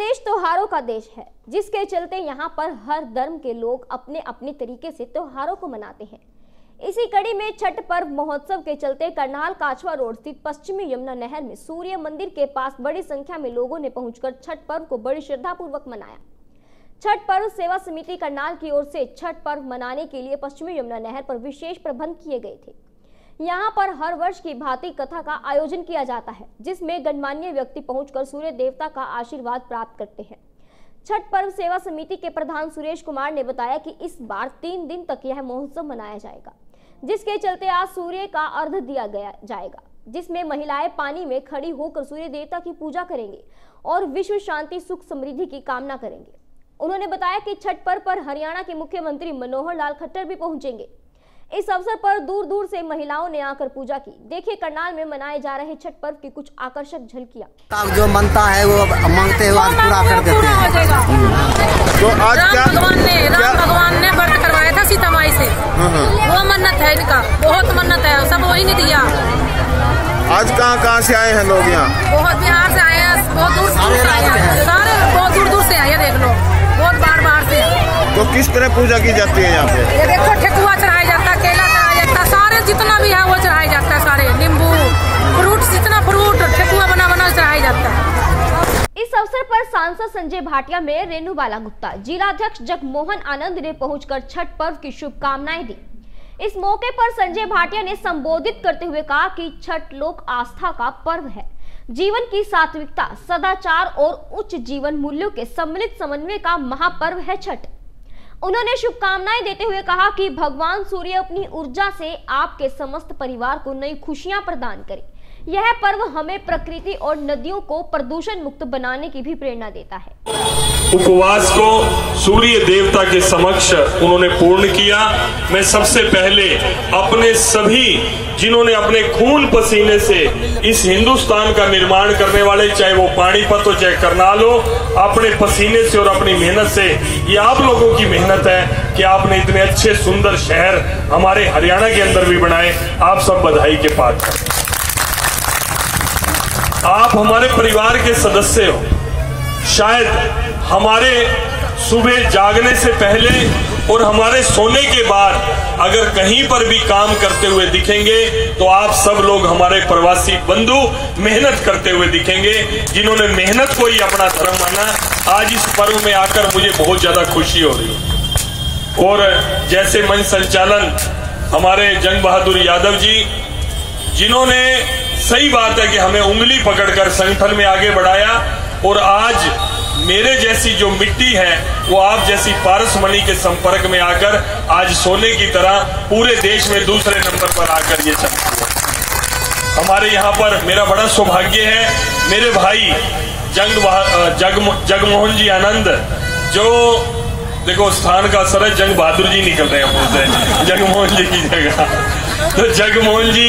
देश त्योहारों का देश है, जिसके चलते यहाँ पर हर धर्म के लोग अपने अपने तरीके से त्योहारों को मनाते हैं। इसी कड़ी में छठ पर्व महोत्सव के चलते करनाल काछवा रोड स्थित पश्चिमी यमुना नहर में सूर्य मंदिर के पास बड़ी संख्या में लोगों ने पहुंचकर छठ पर्व को बड़ी श्रद्धा पूर्वक मनाया। छठ पर्व सेवा समिति करनाल की ओर से छठ पर्व मनाने के लिए पश्चिमी यमुना नहर पर विशेष प्रबंध किए गए थे। यहाँ पर हर वर्ष की भांति कथा का आयोजन किया जाता है, जिसमें गणमान्य व्यक्ति पहुंचकर सूर्य देवता का आशीर्वाद प्राप्त करते हैं। छठ पर्व सेवा समिति के प्रधान सुरेश कुमार ने बताया कि इस बार तीन दिन तक यह महोत्सव मनाया जाएगा, जिसके चलते आज सूर्य का अर्ध दिया गया जाएगा, जिसमें महिलाएँ पानी में खड़ी होकर सूर्य देवता की पूजा करेंगे और विश्व शांति, सुख समृद्धि की कामना करेंगे। उन्होंने बताया कि छठ पर्व पर हरियाणा के मुख्यमंत्री मनोहर लाल खट्टर भी पहुँचेंगे। इस अवसर पर दूर दूर से महिलाओं ने आकर पूजा की। देखिए करनाल में मनाए जा रहे छठ पर्व की कुछ आकर्षक झलकियाँ। जो मनता है वो मांगते हुए आज पूरा कर देते हैं। तो आज क्या भगवान ने राम भगवान ने व्रत करवाया था सीता माई से। हाँ, हाँ। वो मन्नत है इनका। बहुत मन्नत है। सब वही ने दिया। आज कहाँ कहाँ से आए हैं लोग यहाँ? बहुत बिहार से आए हैं। बहुत दूर दूर से आए हैं। सारे बहुत दूर दूर से आए हैं देख लो। बहुत बार बार से। तो किस तरह पूजा की जाती है यहाँ पे? ये देखो ठेकुआ चढ़ाया सांसद संजय भाटिया में रेणु बाला गुप्ता जिलाध्यक्ष जगमोहन आनंद ने पहुंचकर छठ पर्व की शुभकामनाएँ दी। इस मौके पर संजय भाटिया ने संबोधित करते हुए कहा कि छठ लोक आस्था का पर्व है। जीवन की सात्विकता, सदाचार और उच्च जीवन मूल्यों के सम्मिलित समन्वय का महापर्व है छठ। उन्होंने शुभकामनाएँ देते हुए कहा कि भगवान सूर्य अपनी ऊर्जा से आपके समस्त परिवार को नई खुशियाँ प्रदान करे। यह पर्व हमें प्रकृति और नदियों को प्रदूषण मुक्त बनाने की भी प्रेरणा देता है। उपवास को सूर्य देवता के समक्ष उन्होंने पूर्ण किया। मैं सबसे पहले अपने सभी जिन्होंने अपने खून पसीने से इस हिंदुस्तान का निर्माण करने वाले, चाहे वो पानीपत हो, चाहे करनाल हो, अपने पसीने से और अपनी मेहनत से, ये आप लोगों की मेहनत है कि आपने इतने अच्छे, सुंदर शहर हमारे हरियाणा के अंदर भी बनाए। आप सब बधाई के पात्र। आप हमारे परिवार के सदस्य हो। शायद हमारे सुबह जागने से पहले और हमारे सोने के बाद अगर कहीं पर भी काम करते हुए दिखेंगे तो आप सब लोग हमारे प्रवासी बंधु मेहनत करते हुए दिखेंगे, जिन्होंने मेहनत को ही अपना धर्म माना। आज इस पर्व में आकर मुझे बहुत ज़्यादा खुशी हो रही और जैसे मंच संचालन, हमारे जंग बहादुर यादव जी, जिन्होंने सही बात है कि हमें उंगली पकड़कर संगठन में आगे बढ़ाया और आज मेरे जैसी जो मिट्टी है, वो आप जैसी पारस मणि के संपर्क में आकर आज सोने की तरह पूरे देश में दूसरे नंबर पर आकर ये चमकी है। हमारे यहाँ पर मेरा बड़ा सौभाग्य है, मेरे भाई जंग जग जगमोहन जी आनंद, जो देखो, स्थान का असर है, जंग बहादुर जी निकल रहे हैं जगमोहन जी की जगह। तो जगमोहन जी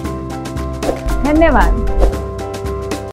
धन्यवाद।